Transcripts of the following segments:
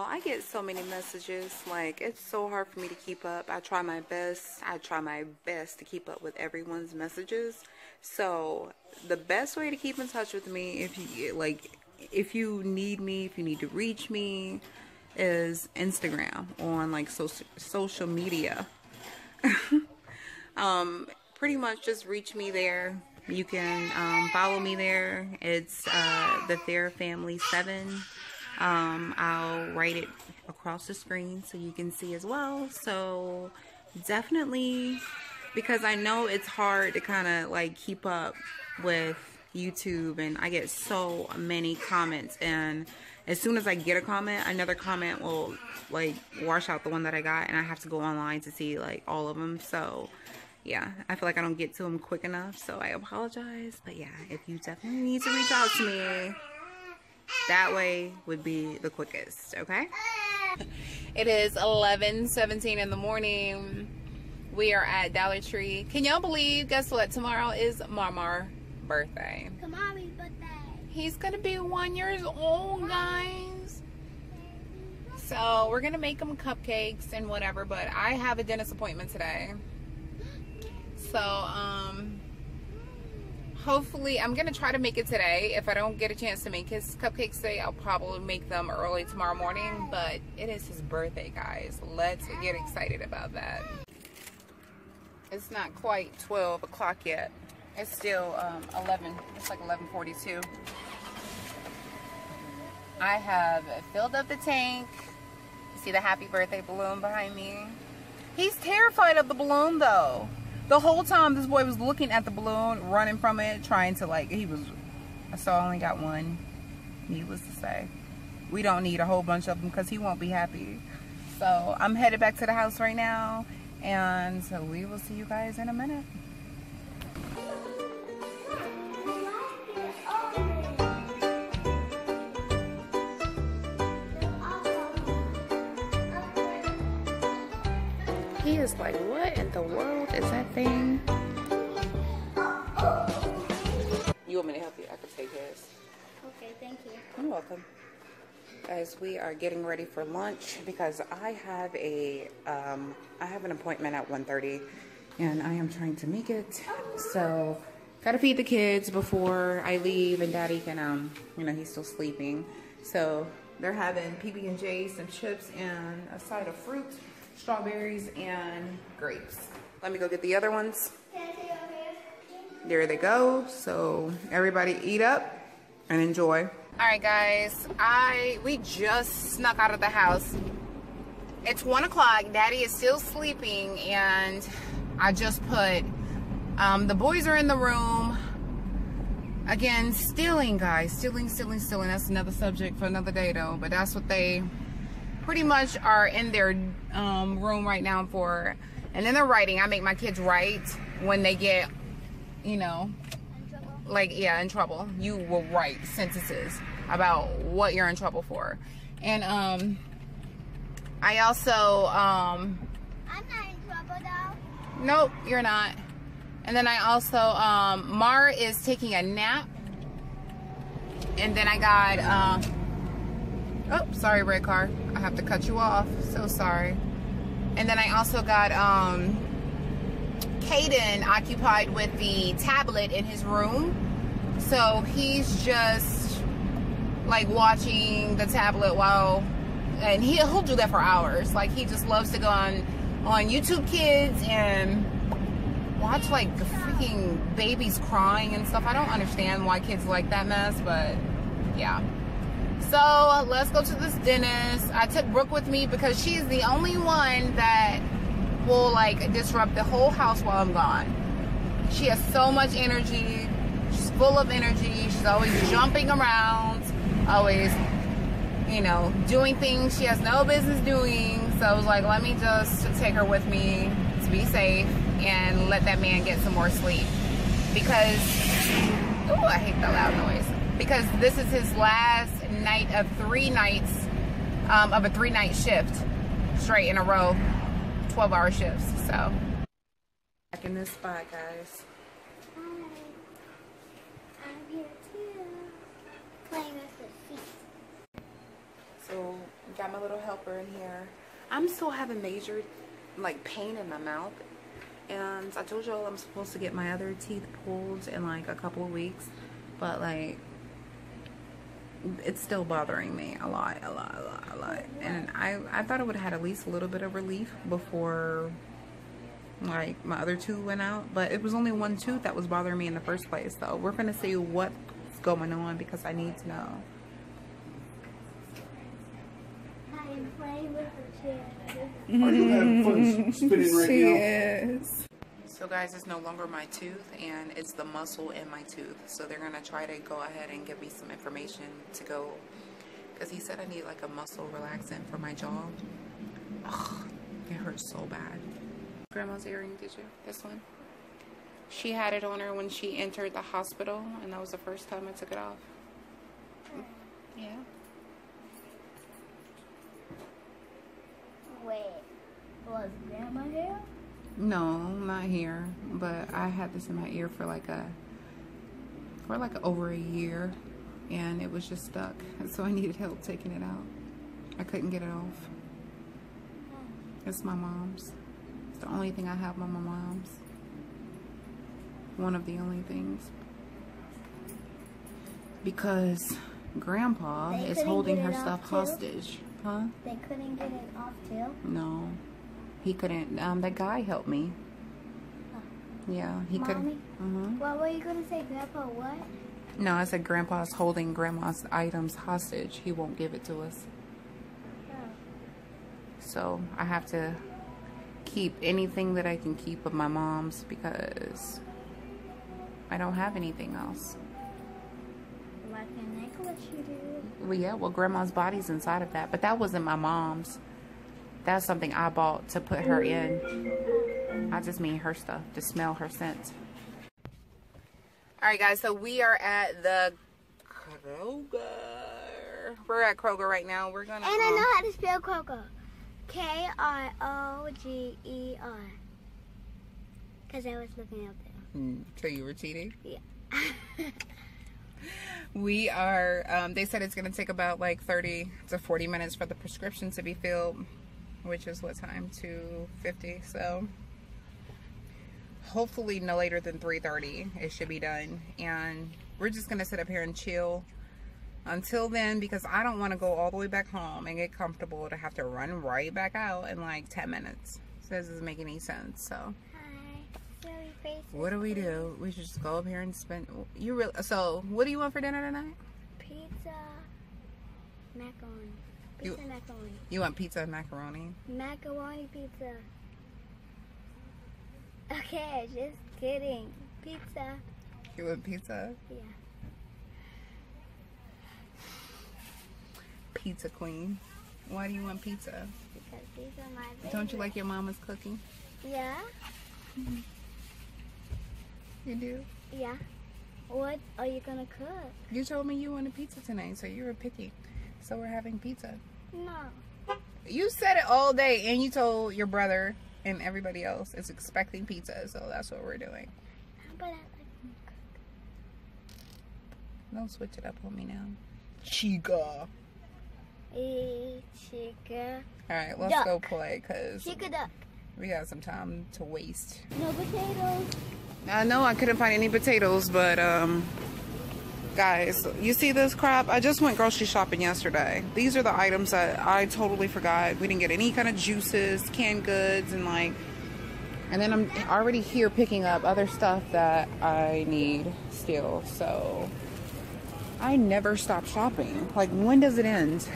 y'all, I get so many messages. Like, it's so hard for me to keep up. I try my best. I try my best to keep up with everyone's messages. So, the best way to keep in touch with me, if you like, if you need me, if you need to reach me, is Instagram on like social social media. um, pretty much just reach me there. You can um, follow me there. It's uh, the Fair Family Seven. Um, I'll write it across the screen so you can see as well. So definitely, because I know it's hard to kind of like keep up with YouTube, and I get so many comments and as soon as I get a comment, another comment will like wash out the one that I got and I have to go online to see like all of them. So yeah, I feel like I don't get to them quick enough. So I apologize. But yeah, if you definitely need to reach out to me, that way would be the quickest, okay? It is 11, 17 in the morning. We are at Dollar Tree. Can y'all believe, guess what? Tomorrow is Marmar birthday. Kamari's birthday. He's gonna be one years old, guys. So we're gonna make him cupcakes and whatever, but I have a dentist appointment today. So, um, hopefully, I'm gonna try to make it today. If I don't get a chance to make his cupcakes today, I'll probably make them early tomorrow morning. But it is his birthday, guys. Let's get excited about that. It's not quite 12 o'clock yet. It's still um, 11. It's like 11:42. I have filled up the tank. See the happy birthday balloon behind me? He's terrified of the balloon though. The whole time this boy was looking at the balloon, running from it, trying to like, he was, so I only got one, needless to say. We don't need a whole bunch of them because he won't be happy. So I'm headed back to the house right now and so we will see you guys in a minute. He is like, what in the world is that thing? You want me to help you? I can take his. Okay, thank you. You're welcome. Guys, we are getting ready for lunch because I have a um, I have an appointment at 1.30 and I am trying to make it. So, gotta feed the kids before I leave and Daddy can, um, you know, he's still sleeping. So, they're having PB&J, some chips, and a side of fruit, strawberries, and grapes. Let me go get the other ones. There they go. So, everybody eat up and enjoy. All right, guys. I we just snuck out of the house. It's one o'clock. Daddy is still sleeping, and I just put. Um, the boys are in the room. Again, stealing, guys. Stealing, stealing, stealing. That's another subject for another day, though. But that's what they pretty much are in their um, room right now for. And then they're writing. I make my kids write when they get, you know, like yeah in trouble you will write sentences about what you're in trouble for and um i also um I'm not in trouble though. nope you're not and then i also um mar is taking a nap and then i got uh oh sorry red car i have to cut you off so sorry and then i also got um Caden occupied with the tablet in his room. So he's just like watching the tablet while and he, he'll do that for hours. Like he just loves to go on on YouTube Kids and watch like freaking babies crying and stuff. I don't understand why kids like that mess, but yeah. So let's go to this dentist. I took Brooke with me because she's the only one that will like disrupt the whole house while I'm gone. She has so much energy. She's full of energy. She's always jumping around, always, you know, doing things she has no business doing. So I was like, let me just take her with me to be safe and let that man get some more sleep. Because, oh, I hate that loud noise. Because this is his last night of three nights, um, of a three night shift straight in a row. 12 hour shifts. So, back in this spot, guys. Hi. I'm here too. Playing with the feet. So, got my little helper in here. I'm still having major like pain in my mouth. And I told y'all I'm supposed to get my other teeth pulled in like a couple of weeks. But like it's still bothering me a lot, a lot, a lot, a lot. And I, I thought it would have had at least a little bit of relief before like my other tooth went out. But it was only one tooth that was bothering me in the first place. So we're gonna see what's going on because I need to know. I'm playing with the chair. Are you having fun spinning right She now? is. So guys, it's no longer my tooth and it's the muscle in my tooth. So they're gonna try to go ahead and give me some information to go, because he said I need like a muscle relaxant for my jaw. Ugh, it hurts so bad. Grandma's earring, did you? This one? She had it on her when she entered the hospital and that was the first time I took it off. Yeah. Wait, was grandma here? No, not here. But I had this in my ear for like a for like over a year and it was just stuck. So I needed help taking it out. I couldn't get it off. It's my mom's. It's the only thing I have on my mom's. One of the only things. Because grandpa They is holding her stuff too? hostage. Huh? They couldn't get it off too. No. He couldn't um that guy helped me. Yeah, he could Mommy? Mhm. What were you gonna say, Grandpa? What? No, I said grandpa's holding grandma's items hostage. He won't give it to us. Oh. So I have to keep anything that I can keep of my mom's because I don't have anything else. Like a necklace you do. Well, yeah, well, grandma's body's inside of that, but that wasn't my mom's. That's something I bought to put her in. I just mean her stuff to smell her scent. All right, guys, so we are at the Kroger. We're at Kroger right now. We're gonna. And I um, know how to spell Kroger. K R O G E R. Cause I was looking up there. Hmm, So you were cheating? Yeah. We are, um, they said it's going to take about like 30 to 40 minutes for the prescription to be filled, which is what time? 2.50. So hopefully no later than 3.30 it should be done. And we're just going to sit up here and chill until then because I don't want to go all the way back home and get comfortable to have to run right back out in like 10 minutes. So this doesn't make any sense. So Hi. Silly faces. what do we do? We should just go up here and spend. You really? So what do you want for dinner tonight? Pizza. Macaroni. You- Pizza macaroni. You want pizza and macaroni? Macaroni pizza. Okay, just kidding. Pizza. You want pizza? Yeah. Pizza queen. Why do you want pizza? Because these are my favorite. Don't you like your mama's cooking? Yeah. Mm-hmm. You do. Yeah. What are you gonna cook? You told me you wanted pizza tonight, so you were picky. So we're having pizza. No. You said it all day, and you told your brother and everybody else is expecting pizza, so that's what we're doing. But I like Don't switch it up on me now. Chica. Eat chica. All right, let's Duck. go play, cause Chica duck. we got some time to waste. No potatoes. I know I couldn't find any potatoes, but um, guys, you see this crap? I just went grocery shopping yesterday. These are the items that I totally forgot. We didn't get any kind of juices, canned goods, and like, and then I'm already here picking up other stuff that I need still. So I never stop shopping. Like, when does it end?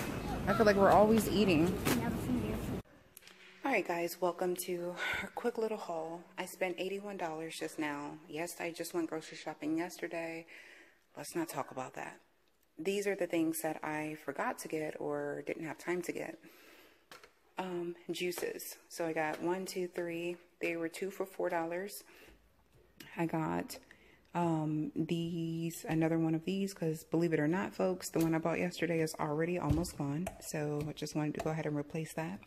I feel like we're always eating. Alright guys, welcome to a quick little haul. I spent $81 just now. Yes, I just went grocery shopping yesterday. Let's not talk about that. These are the things that I forgot to get or didn't have time to get. Um, juices. So I got one, two, three. They were two for $4. I got um, these, another one of these, because believe it or not, folks, the one I bought yesterday is already almost gone. So I just wanted to go ahead and replace that.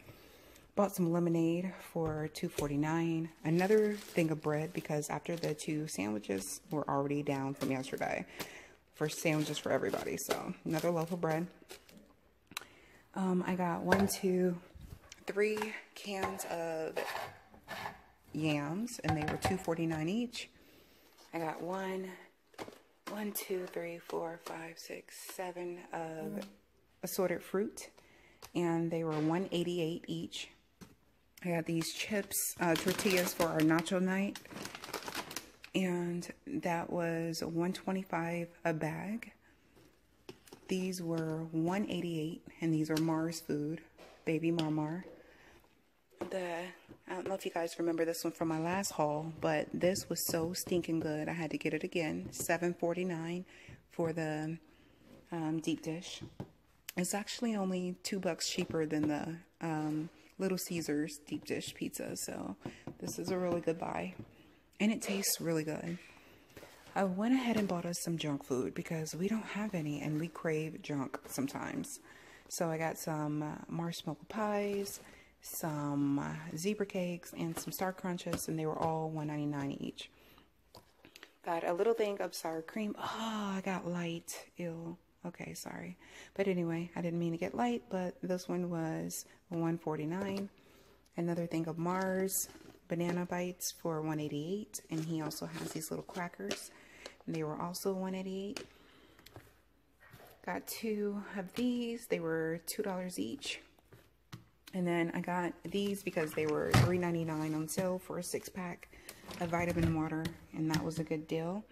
Bought some lemonade for $2.49. Another thing of bread because after the two sandwiches were already down from yesterday for sandwiches for everybody. So another loaf of bread. Um, I got one, two, three cans of yams, and they were two forty nine each. I got one, one, two, three, four, five, six, seven of assorted fruit, and they were one eighty eight each. I got these chips, uh, tortillas for our nacho night, and that was one twenty five a bag. These were 188 and these are Mars food, baby Marmar. The I don't know if you guys remember this one from my last haul, but this was so stinking good. I had to get it again. 7.49 for the um, deep dish. It's actually only two bucks cheaper than the um, Little Caesars deep dish pizza, so this is a really good buy, and it tastes really good. I went ahead and bought us some junk food because we don't have any and we crave junk sometimes. So I got some uh, marshmallow pies, some uh, zebra cakes, and some star crunches, and they were all $1.99 each. Got a little thing of sour cream. Oh, I got light. Ew. Okay, sorry. But anyway, I didn't mean to get light, but this one was 149 Another thing of Mars banana bites for 188 and he also has these little crackers and they were also 188 Got two of these. They were $2 each. And then I got these because they were $3.99 on sale for a six pack of vitamin water. And that was a good deal.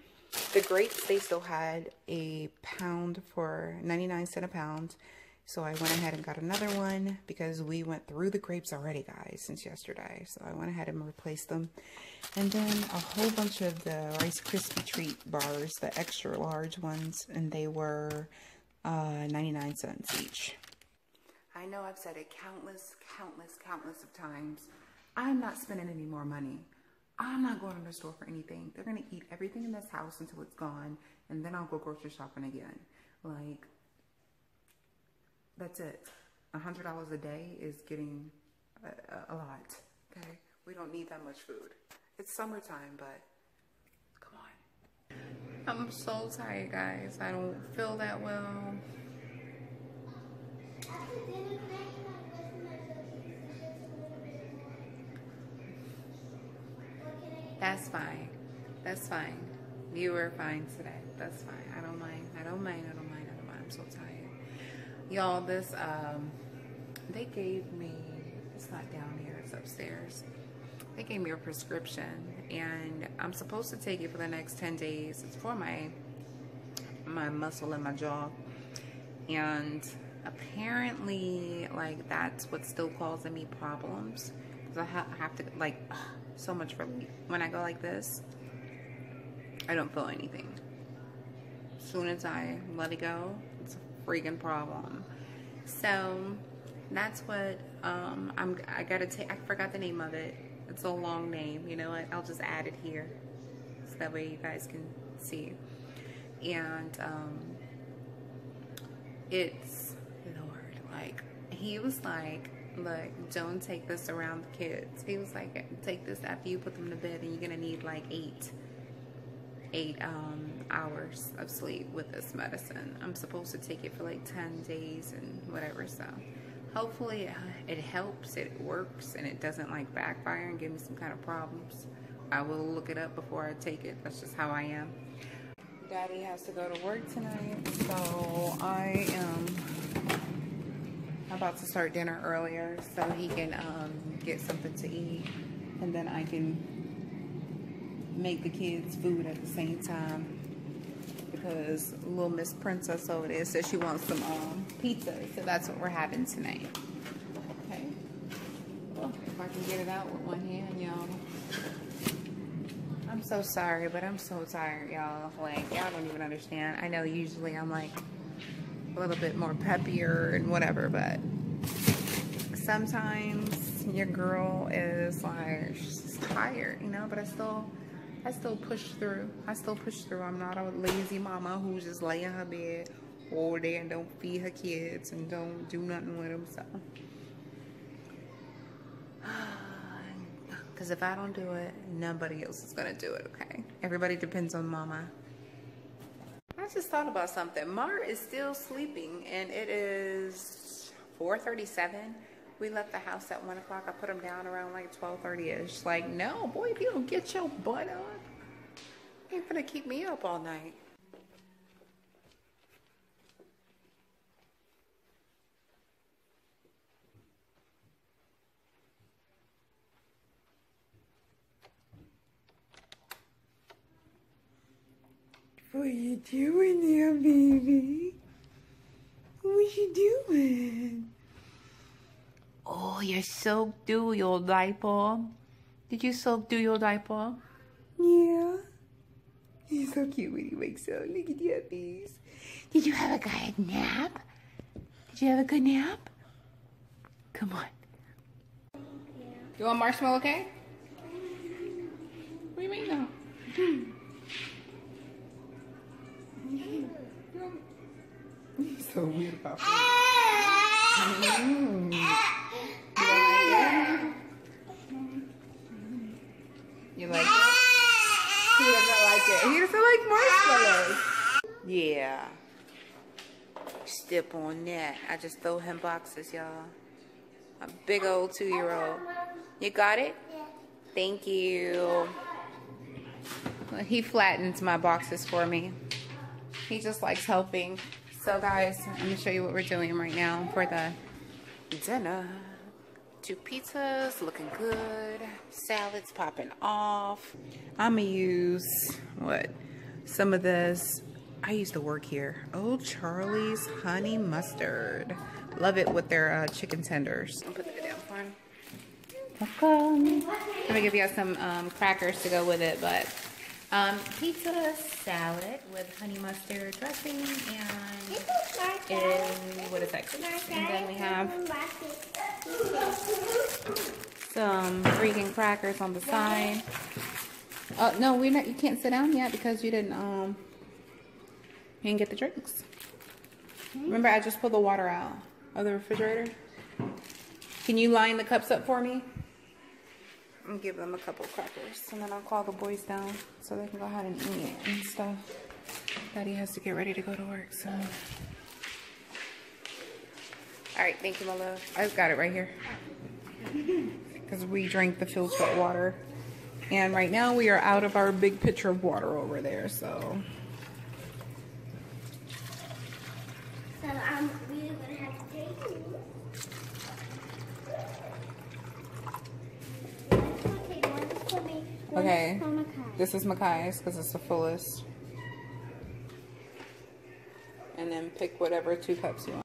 The grapes, they still had a pound for 99 cents a pound. So I went ahead and got another one because we went through the grapes already, guys, since yesterday. So I went ahead and replaced them. And then a whole bunch of the Rice Krispie Treat bars, the extra large ones, and they were uh, 99 cents each. I know I've said it countless, countless, countless of times. I'm not spending any more money. I'm not going to the store for anything. They're going to eat everything in this house until it's gone, and then I'll go grocery shopping again. Like, that's it. A hundred dollars a day is getting a, a, lot. Okay, we don't need that much food. It's summertime, but come on. I'm so tired, guys. I don't feel that well. That's fine. That's fine. You were fine today. That's fine. I don't mind. I don't mind. I don't mind. I don't mind. I'm so tired. Y'all, this, um, they gave me, it's not down here, it's upstairs. They gave me a prescription and I'm supposed to take it for the next 10 days. It's for my, my muscle in my jaw. And apparently, like, that's what's still causing me problems. Because I, ha have to, like, ugh, so much relief. When I go like this, I don't feel anything. As soon as I let it go, freaking problem. So that's what um, I'm. I gotta take. I forgot the name of it. It's a long name. You know what? I'll just add it here, so that way you guys can see. And um, it's Lord, like he was like, look, don't take this around the kids. He was like, take this after you put them to bed, and you're gonna need like eight eight um, hours of sleep with this medicine. I'm supposed to take it for like 10 days and whatever, so hopefully it helps, it works, and it doesn't like backfire and give me some kind of problems. I will look it up before I take it. That's just how I am. Daddy has to go to work tonight, so I am about to start dinner earlier so he can um, get something to eat, and then I can make the kids food at the same time because little Miss Princess over there says she wants some um, pizza, so that's what we're having tonight. Okay. Well, if I can get it out with one hand, y'all. I'm so sorry, but I'm so tired, y'all. Like, y'all don't even understand. I know usually I'm like a little bit more peppier and whatever, but sometimes your girl is like, she's tired, you know, but I still I still push through. I still push through. I'm not a lazy mama who just lay in her bed all day and don't feed her kids and don't do nothing with them. So, because if I don't do it, nobody else is gonna do it. Okay, everybody depends on mama. I just thought about something. Mar is still sleeping, and it is 4:37. We left the house at one o'clock. I put him down around like 12:30 ish. Like, no, boy, if you don't get your butt up, you ain't gonna keep me up all night. What are you doing there, baby? What are you doing? Oh, you're soaked through your diaper. Did you soak through your diaper? Yeah. He's so cute when he wakes up. Look at the face. Did you have a good nap? Did you have a good nap? Come on. You want marshmallow cake? What do you mean though no? He's so weird about Mm. You like it? He doesn't like it. He doesn't like marshmallows. Yeah. Step on that. I just throw him boxes, y'all. A big old two-year-old. You got it? Thank you. He flattens my boxes for me. He just likes helping. So guys, I'm gonna show you what we're doing right now for the dinner. Two pizzas, looking good. Salads popping off. I'm gonna use, what, some of this. I used to work here. O'Charley's Honey Mustard. Love it with their uh, chicken tenders. I'll put that down for him. Welcome. I'm gonna give you guys some um, crackers to go with it, but um, pizza salad with honey mustard dressing and and what is that? And then we have some freaking crackers on the side. Oh no, we not. You can't sit down yet because you didn't um. You didn't get the drinks. Remember, I just pulled the water out of the refrigerator. Can you line the cups up for me? and give them a couple crackers. And then I'll call the boys down so they can go ahead and eat and stuff. Daddy has to get ready to go to work, so. Alright, thank you, my love. I've got it right here. Because we drank the filtered water. And right now we are out of our big pitcher of water over there, so. So um, I'm really gonna have to take you. Okay, one is for me. One Okay. is for Makai. This is Makai's because it's the fullest. And then pick whatever two cups you want.